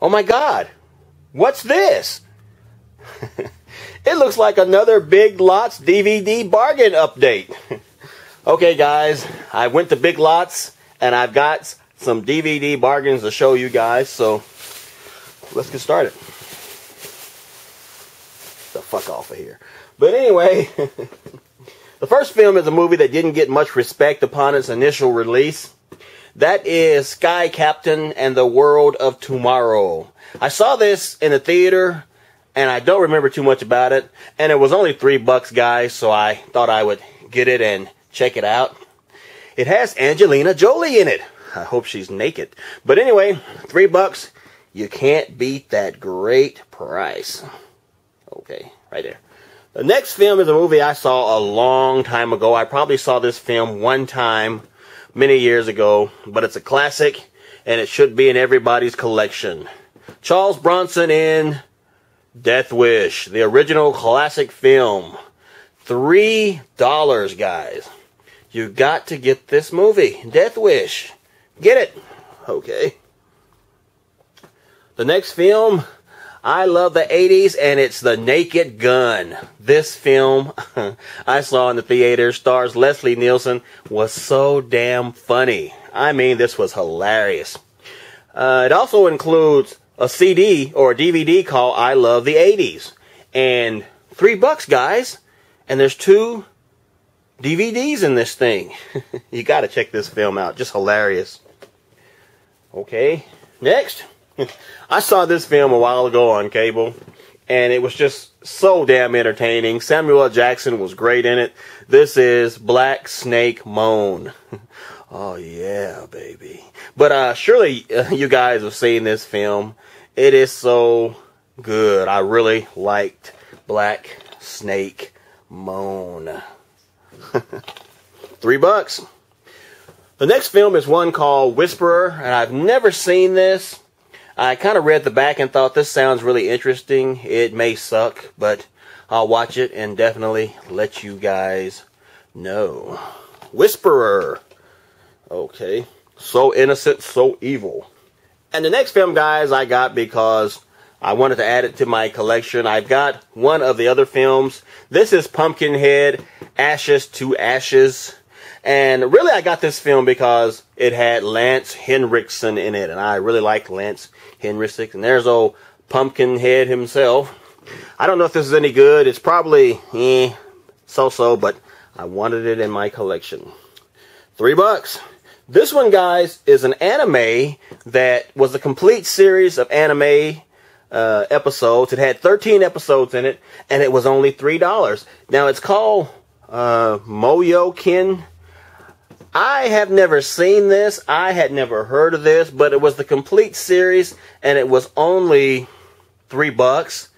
Oh my God, what's this? it looks like another Big Lots DVD bargain update. okay, guys, I went to Big Lots and I've got some DVD bargains to show you guys, so let's get started. The fuck off of here. But anyway, the first film is a movie that didn't get much respect upon its initial release. That is Sky Captain and the World of Tomorrow. I saw this in the theater and I don't remember too much about it. And it was only three bucks, guys, so I thought I would get it and check it out. It has Angelina Jolie in it. I hope she's naked. But anyway, three bucks. You can't beat that great price. Okay, right there. The next film is a movie I saw a long time ago. I probably saw this film one time many years ago, but it's a classic and it should be in everybody's collection. Charles Bronson in Death Wish, the original classic film. Three dollars, guys. You got to get this movie, Death Wish. Get it. Okay. The next film, I love the 80s, and it's The Naked Gun. This film I saw in the theater stars Leslie Nielsen was so damn funny. I mean, this was hilarious. Uh, it also includes a CD or a DVD called I Love the 80s. And three bucks, guys. And there's two DVDs in this thing. you got to check this film out. Just hilarious. Okay, next. I saw this film a while ago on cable, and it was just so damn entertaining. Samuel L. Jackson was great in it. This is Black Snake Moan. oh yeah, baby. But uh, surely uh, you guys have seen this film. It is so good. I really liked Black Snake Moan. Three bucks. The next film is one called Whisperer, and I've never seen this. I kind of read the back and thought this sounds really interesting. It may suck, but I'll watch it and definitely let you guys know. Whisperer. Okay. So innocent, so evil. And the next film, guys, I got because I wanted to add it to my collection. I've got one of the other films. This is Pumpkinhead, Ashes to Ashes. And really, I got this film because it had Lance Henriksen in it, and I really like Lance Henriksen. And there's old Pumpkinhead himself. I don't know if this is any good. It's probably eh, so-so, but I wanted it in my collection. Three bucks. This one, guys, is an anime that was a complete series of anime uh, episodes. It had 13 episodes in it, and it was only $3. Now, it's called uh, Moyo-kin I have never seen this. I had never heard of this, but it was the complete series and it was only three bucks.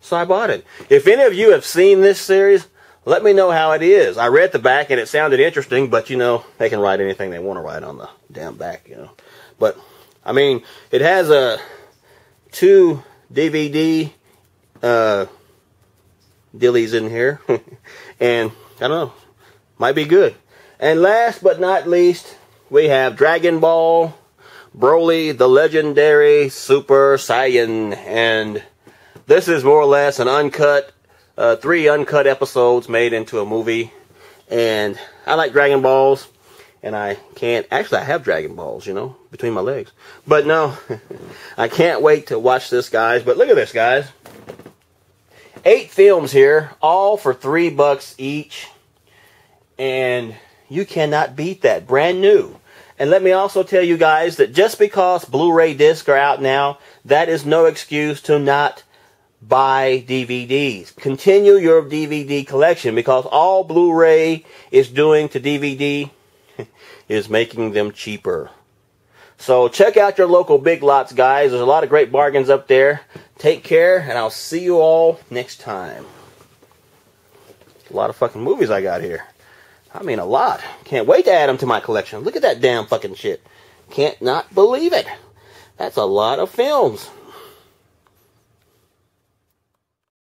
So I bought it. If any of you have seen this series, let me know how it is. I read the back and it sounded interesting, but you know, they can write anything they want to write on the damn back, you know. But, I mean, it has a two DVD uh, dillies in here. and, I don't know, might be good. And last but not least, we have Dragon Ball, Broly, the legendary Super Saiyan. And this is more or less an uncut, uh, three uncut episodes made into a movie. And I like Dragon Balls. And I can't, actually, I have Dragon Balls, you know, between my legs. But no, I can't wait to watch this, guys. But look at this, guys. Eight films here, all for three bucks each. And you cannot beat that. Brand new. And let me also tell you guys that just because Blu-ray discs are out now, that is no excuse to not buy DVDs. Continue your DVD collection because all Blu-ray is doing to DVD is making them cheaper. So check out your local Big Lots, guys. There's a lot of great bargains up there. Take care, and I'll see you all next time. A lot of fucking movies I got here. I mean, a lot. Can't wait to add them to my collection. Look at that damn fucking shit. Can't not believe it. That's a lot of films.